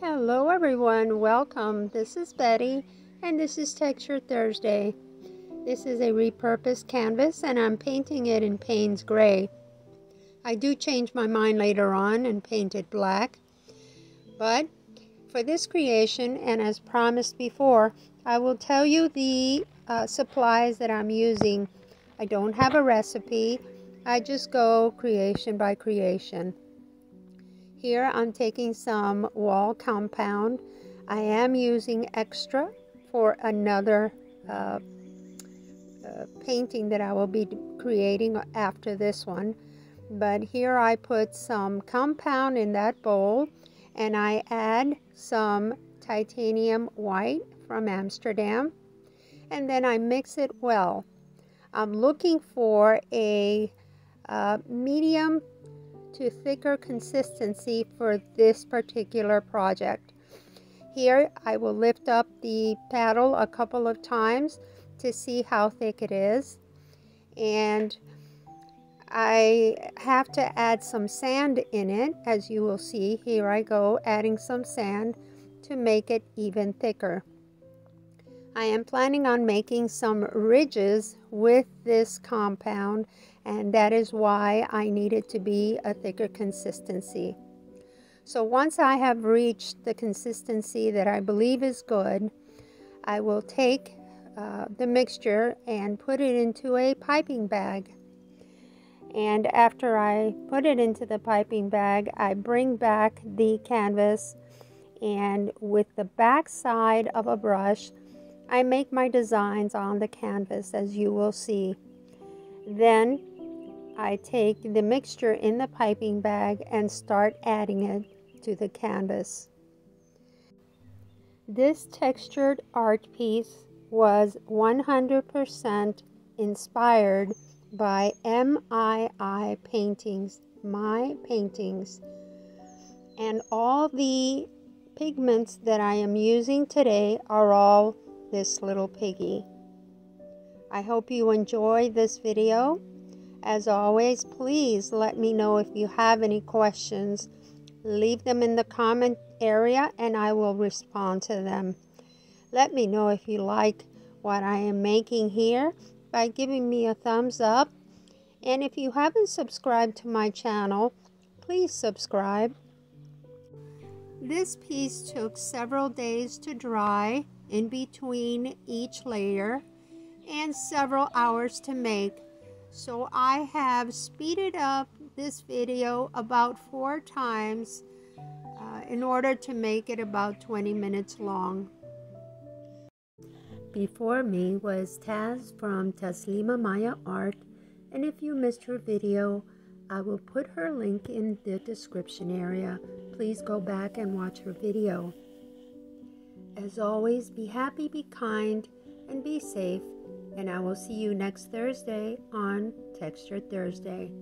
Hello everyone, welcome. This is Betty and this is Texture Thursday. This is a repurposed canvas and I'm painting it in Payne's Gray. I do change my mind later on and paint it black. But for this creation and as promised before, I will tell you the uh, supplies that I'm using. I don't have a recipe. I just go creation by creation. Here I'm taking some wall compound. I am using extra for another uh, uh, painting that I will be creating after this one. But here I put some compound in that bowl and I add some titanium white from Amsterdam and then I mix it well. I'm looking for a uh, medium to thicker consistency for this particular project. Here I will lift up the paddle a couple of times to see how thick it is and I have to add some sand in it as you will see here I go adding some sand to make it even thicker. I am planning on making some ridges with this compound and that is why I need it to be a thicker consistency. So once I have reached the consistency that I believe is good, I will take uh, the mixture and put it into a piping bag. And after I put it into the piping bag, I bring back the canvas and with the back side of a brush, I make my designs on the canvas as you will see. Then I take the mixture in the piping bag and start adding it to the canvas. This textured art piece was 100% inspired by Mii paintings, my paintings. And all the pigments that I am using today are all this little piggy. I hope you enjoy this video. As always, please let me know if you have any questions. Leave them in the comment area and I will respond to them. Let me know if you like what I am making here by giving me a thumbs up. And if you haven't subscribed to my channel, please subscribe. This piece took several days to dry in between each layer and several hours to make. So I have speeded up this video about four times uh, in order to make it about 20 minutes long. Before me was Taz from Taslima Maya Art and if you missed her video, I will put her link in the description area. Please go back and watch her video. As always, be happy, be kind, and be safe and I will see you next Thursday on Texture Thursday.